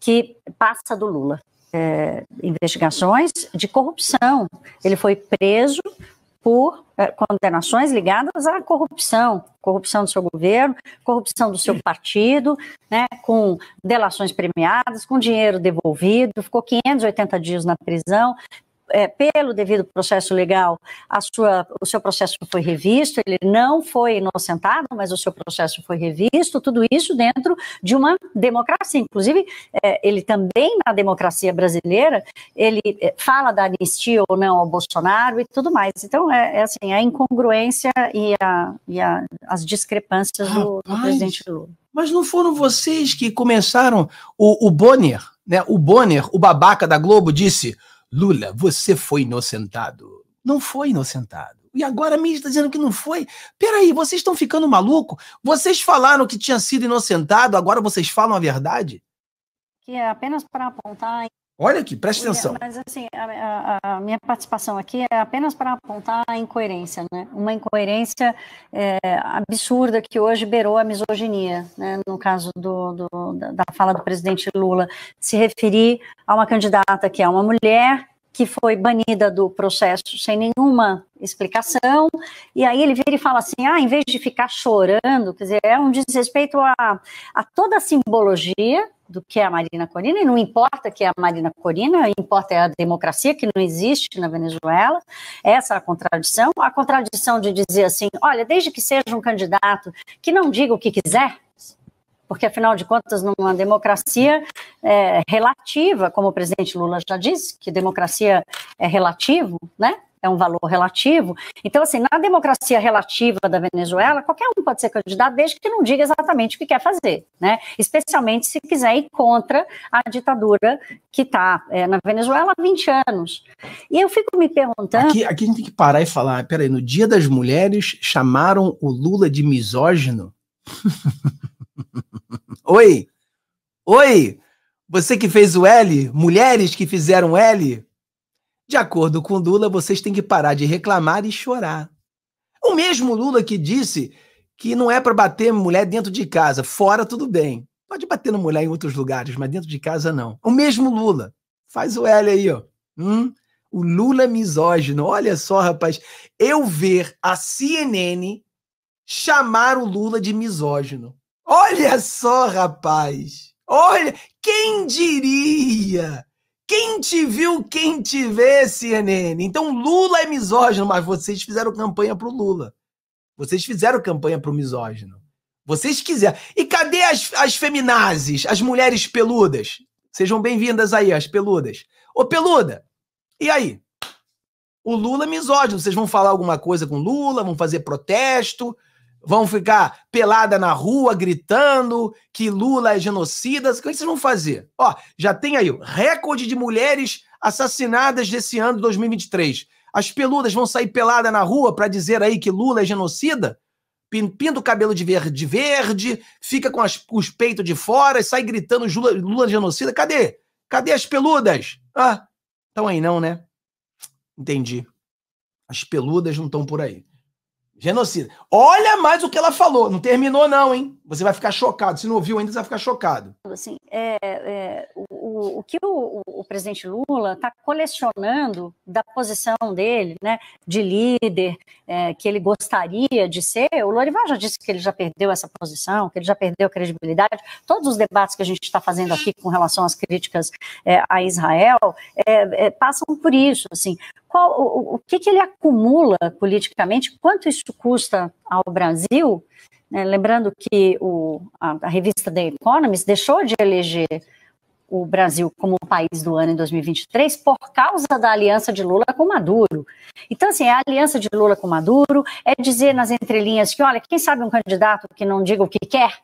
que passa do Lula. É, investigações de corrupção. Ele foi preso por é, condenações ligadas à corrupção, corrupção do seu governo, corrupção do seu partido, né, com delações premiadas, com dinheiro devolvido, ficou 580 dias na prisão, é, pelo devido processo legal, a sua, o seu processo foi revisto, ele não foi inocentado, mas o seu processo foi revisto, tudo isso dentro de uma democracia. Inclusive, é, ele também, na democracia brasileira, ele é, fala da anistia ou não ao Bolsonaro e tudo mais. Então, é, é assim, a incongruência e, a, e a, as discrepâncias do, do, presidente Lula. Mas não foram vocês que começaram, o, o Bonner, né, o Bonner, o babaca da Globo, disse Lula, você foi inocentado. Não foi inocentado. E agora me está dizendo que não foi. Peraí, vocês estão ficando maluco? Vocês falaram que tinha sido inocentado, agora vocês falam a verdade? Que é apenas para apontar. Olha aqui, preste atenção. Mas assim, a, a, a, minha participação aqui é apenas para apontar a incoerência, né? Uma incoerência é, absurda que hoje beirou a misoginia, né? No caso do, do, da fala do presidente Lula, se referir a uma candidata que é uma mulher que foi banida do processo sem nenhuma explicação, e aí ele vira e fala assim, ah, em vez de ficar chorando, quer dizer, é um desrespeito a, a toda a simbologia do que é a Marina Corina, e não importa que é a Marina Corina, importa é a democracia que não existe na Venezuela, essa é a contradição, a contradição de dizer assim, olha, desde que seja um candidato que não diga o que quiser, porque afinal de contas, numa democracia é, relativa, como o presidente Lula já disse, que democracia é relativo, né? É um valor relativo. Então, assim, na democracia relativa da Venezuela, qualquer um pode ser candidato, desde que não diga exatamente o que quer fazer, né? Especialmente se quiser ir contra a ditadura que está é, na Venezuela há 20 anos. E eu fico me perguntando. Aqui, aqui a gente tem que parar e falar: peraí, no Dia das Mulheres chamaram o Lula de misógino? Oi! Oi! Você que fez o L, mulheres que fizeram L, de acordo com Lula, vocês têm que parar de reclamar e chorar. O mesmo Lula que disse que não é para bater mulher dentro de casa, fora tudo bem. Pode bater na mulher em outros lugares, mas dentro de casa não. O mesmo Lula. Faz o L aí, ó. Hum? O Lula misógino. Olha só, rapaz. Eu ver a CNN chamar o Lula de misógino. Olha só, rapaz. Olha, quem diria? Quem te viu, quem te vê, CNN. Então Lula é misógino, mas vocês fizeram campanha pro Lula. Vocês fizeram campanha pro misógino. Vocês quiseram. E cadê as, as feminazes, as mulheres peludas? Sejam bem-vindas aí, as peludas. Ô, peluda, e aí? O Lula é misógino. Vocês vão falar alguma coisa com Lula? Vão fazer protesto? Vão ficar pelada na rua gritando que Lula é genocida? O que vocês vão fazer? Ó, já tem aí o recorde de mulheres assassinadas desse ano, 2023. As peludas vão sair pelada na rua para dizer aí que Lula é genocida? Pinta o cabelo de verde, verde fica com as, os peitos de fora e sai gritando Lula, Lula é genocida. Cadê? Cadê as peludas? Ah, estão aí não, né? Entendi. As peludas não estão por aí. Genocida. Olha mais o que ela falou. Não terminou, não, hein? Você vai ficar chocado. Se não ouviu ainda, você vai ficar chocado. Assim, é, é o, que o, o presidente Lula está colecionando da posição dele, né, de líder, é, que ele gostaria de ser, o Lorival já disse que ele já perdeu essa posição, que ele já perdeu a credibilidade. Todos os debates que a gente está fazendo aqui com relação às críticas é, a Israel é, é, passam por isso. Assim, qual, o, o que, que ele acumula politicamente, quanto isso custa ao Brasil, né, lembrando que o, a, a, revista The Economist deixou de eleger o Brasil como país do ano em 2023 por causa da aliança de Lula com Maduro. Então, assim, a aliança de Lula com Maduro é dizer nas entrelinhas que, olha, quem sabe um candidato que não diga o que quer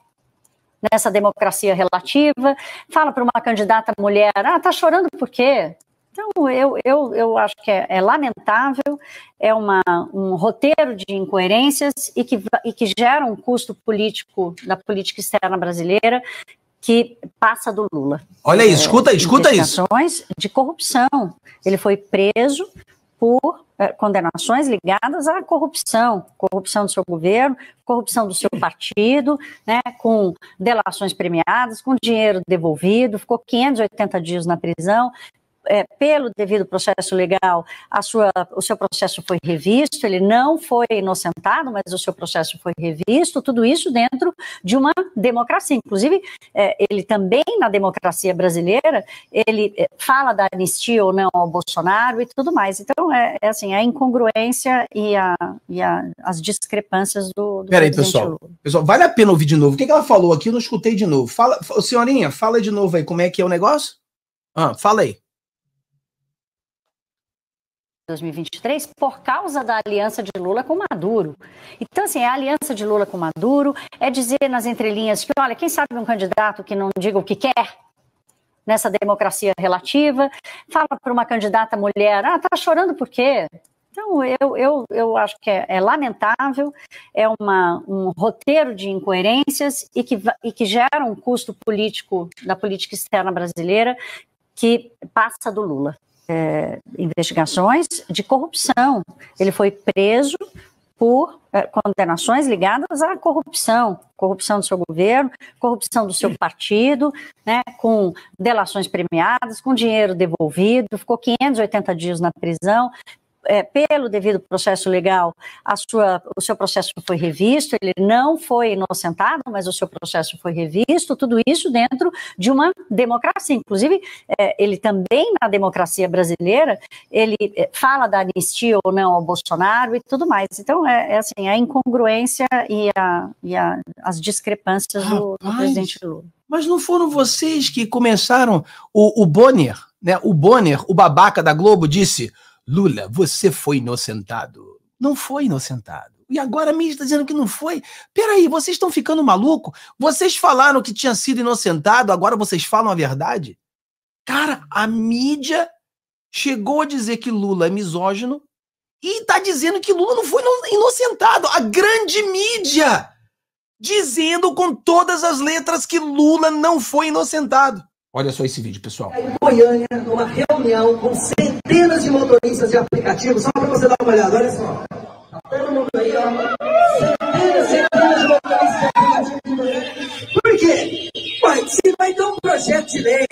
nessa democracia relativa, fala para uma candidata mulher, ah, tá chorando por quê? Então, eu, eu, eu acho que é, é lamentável, é uma, um roteiro de incoerências e que, e que gera um custo político da política externa brasileira que passa do Lula. Olha isso, escuta, é, escuta isso. De corrupção. Ele foi preso por é, condenações ligadas à corrupção, corrupção do seu governo, corrupção do seu partido, né, com delações premiadas, com dinheiro devolvido, ficou 580 dias na prisão, é, pelo devido processo legal, a sua, o seu processo foi revisto, ele não foi inocentado, mas o seu processo foi revisto, tudo isso dentro de uma democracia. Inclusive, é, ele também, na democracia brasileira, ele é, fala da anistia ou não ao Bolsonaro e tudo mais. Então, é, é assim, a incongruência e, a, e a, as discrepâncias do, do Peraí, pessoal. Lula. Pessoal, vale a pena ouvir de novo. O que, que ela falou aqui? Eu não escutei de novo. Fala, senhorinha, fala de novo aí como é que é o negócio. Ah, fala aí. 2023 por causa da aliança de Lula com Maduro. Então, assim, a aliança de Lula com Maduro, é dizer nas entrelinhas que, olha, quem sabe um candidato que não diga o que quer nessa democracia relativa, fala para uma candidata mulher, ah, tá chorando por quê? Então, eu, eu, eu acho que é, é lamentável, é uma, um roteiro de incoerências e que, e que gera um custo político da política externa brasileira que passa do Lula é, investigações de corrupção. Ele foi preso por é, condenações ligadas à corrupção, corrupção do seu governo, corrupção do seu partido, né, com delações premiadas, com dinheiro devolvido, ficou 580 dias na prisão, é, pelo devido processo legal, a sua, o seu processo foi revisto, ele não foi inocentado, mas o seu processo foi revisto, tudo isso dentro de uma democracia. Inclusive, é, ele também, na democracia brasileira, ele é, fala da anistia ou não ao Bolsonaro e tudo mais. Então, é, é assim, a incongruência e, a, e a, as discrepâncias do, do, presidente Lula. Mas não foram vocês que começaram, o, o Bonner, né, o Bonner, o babaca da Globo, disse Lula, você foi inocentado. Não foi inocentado. E agora a mídia está dizendo que não foi. Peraí, vocês estão ficando maluco? Vocês falaram que tinha sido inocentado, agora vocês falam a verdade? Cara, a mídia chegou a dizer que Lula é misógino e está dizendo que Lula não foi inocentado. A grande mídia dizendo com todas as letras que Lula não foi inocentado. Olha só esse vídeo, pessoal. Em Goiânia, numa reunião com centenas de motoristas de aplicativos, só para você dar uma olhada, olha só. Tá todo mundo aí, ó. Centenas, centenas de motoristas de aplicativos. Por quê? Ué, se vai ter um projeto de lei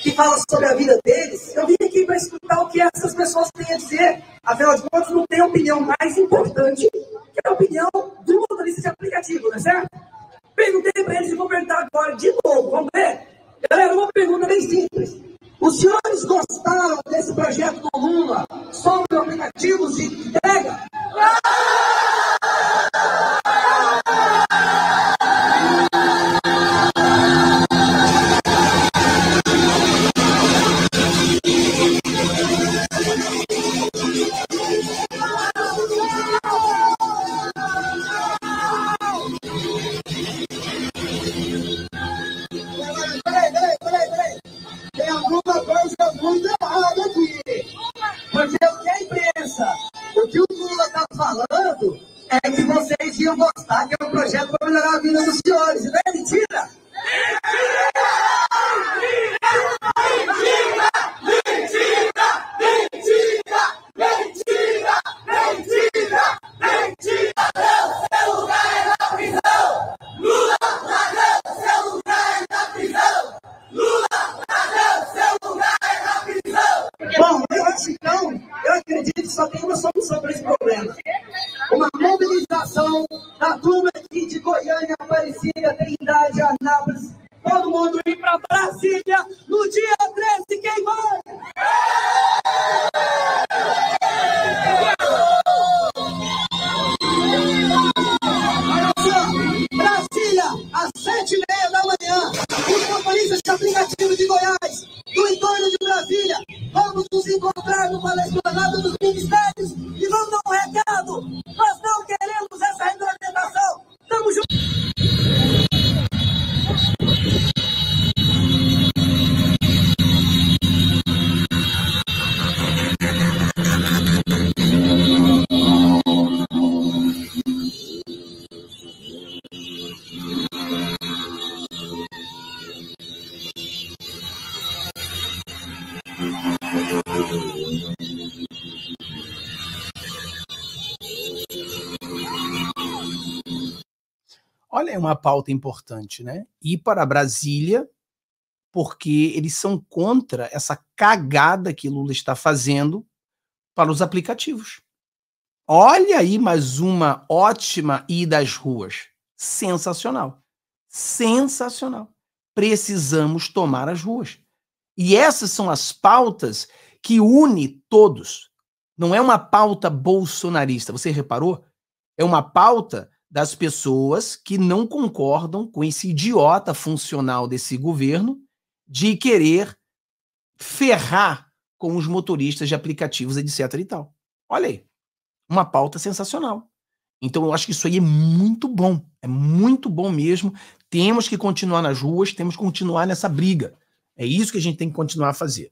que fala sobre a vida deles, eu vim aqui para escutar o que essas pessoas têm a dizer. Afinal de contas, não tem opinião mais importante que a opinião do motorista de aplicativo, não é certo? Perguntei para eles e vou perguntar agora de novo, vamos ver? Galera, uma pergunta bem simples. Os meus senhores, mentira, é mentira! Mentira! Mentira! Mentira! Mentira! Mentira! Mentira! Não, seu lugar é na prisão! Lula, ladrão, seu lugar é na prisão! Lula, ladrão, seu lugar é na prisão! Bom, eu acho então, eu acredito que só tem uma solução para esse problema. Olha, é uma pauta importante, né? Ir para Brasília, porque eles são contra essa cagada que Lula está fazendo para os aplicativos. Olha aí mais uma ótima ida às ruas. Sensacional. Sensacional. Precisamos tomar as ruas. E essas são as pautas que une todos. Não é uma pauta bolsonarista. Você reparou? É uma pauta das pessoas que não concordam com esse idiota funcional desse governo de querer ferrar com os motoristas de aplicativos, etc e tal. Olha aí, uma pauta sensacional. Então eu acho que isso aí é muito bom, é muito bom mesmo. Temos que continuar nas ruas, temos que continuar nessa briga. É isso que a gente tem que continuar a fazer.